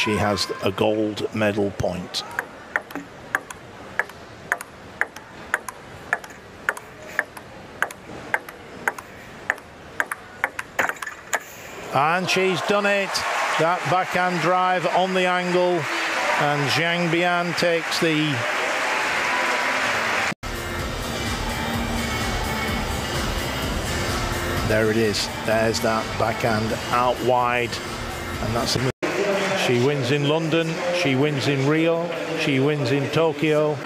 she has a gold medal point. And she's done it. That backhand drive on the angle. And Zhang Bian takes the There it is. There's that backhand out wide. And that's a she wins in London, she wins in Rio, she wins in Tokyo.